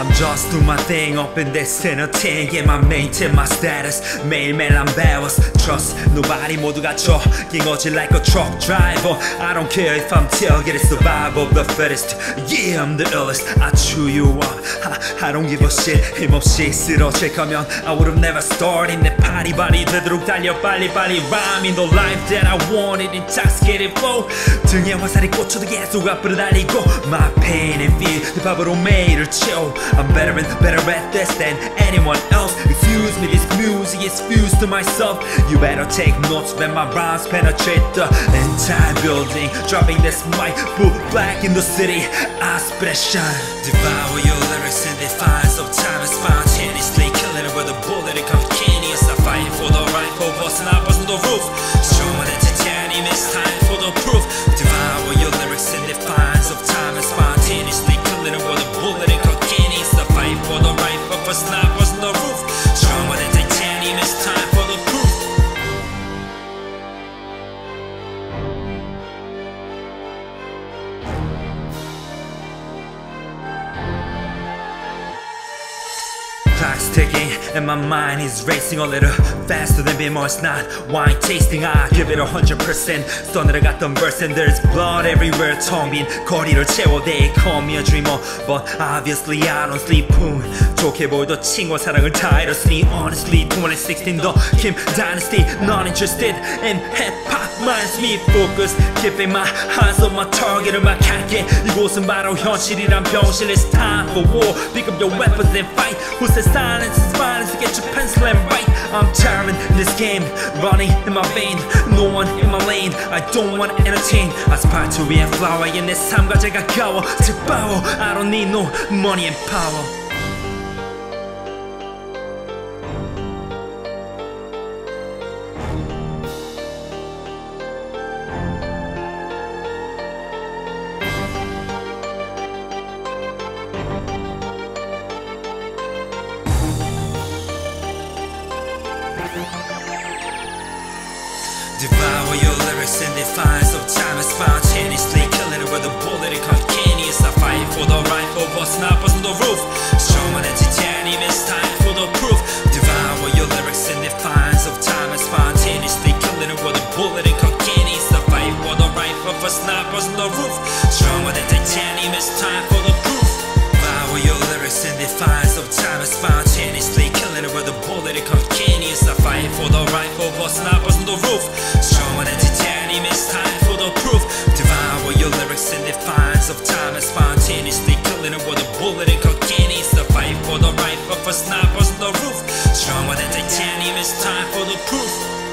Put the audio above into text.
I'm just doing my thing up in this inner thing Yeah, I maintain my status 매일매일 I'm 배웠어 Trust nobody 모두가 적잉어질 like a truck driver I don't care if I'm tailgate It's survival of the fittest Yeah, I'm the illest I chew you up I, I don't give a shit 힘없이 쓰러질 거면 I would've never started 내 파리바리 되도록 달려 빨리빨리 Rhyming the life that I wanted Intoxicated flow 등에 화살이 꽂혀도 계속 앞으로 달리고 My pain and fear 힙합으로 매일을 채워 I'm better and better at this than anyone else. Excuse me, this music is fused to myself. You better take notes when my rhymes penetrate the entire building. Dropping this mic, put black in the city. Aspiration Devour your lyrics and define some time and spontaneously. Killing it with a bullet, it comes Clock's ticking and my mind is racing a little faster than before. It's not wine tasting. I give it a hundred percent. 써내려갔던 verse and there's blood everywhere. 텅 빈 거리를 채워. They call me a dreamer, but obviously I don't sleep. 음, 좋게 보이던 친구와 사랑을 tirelessly. Honestly, 2016 the Kim Dynasty. Not interested in hip hop. Minds me focus. Keeping my eyes on my target을 막 향해. 이곳은 바로 현실이란 병실. It's time for war. Pick up your weapons and fight. Who says silence is violence? To get your pencil and write. I'm tired in this game. Running in my vein. No one in my lane. I don't want to entertain. I aspire to be a flower. in 내 삶과 제가 가워. 즐거워. I don't need no money and power. Devour your lyrics in defiance of time Spontaneously killing it with a bullet and calcaneus I fight for the right for what's not on the roof. Showing that titanium it's time for the proof. Devour your lyrics in defiance of time Spontaneously killing it with a bullet and calcaneus I fight for the right for what's not on the roof. Showing that titanium it's time for the proof. Devour your lyrics in defiance of time Spontaneously killing it with a bullet and calcaneus I fight for the the roof. Stronger than titanium, it's time for the proof.